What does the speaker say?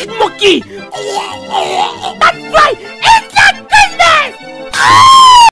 생먹기!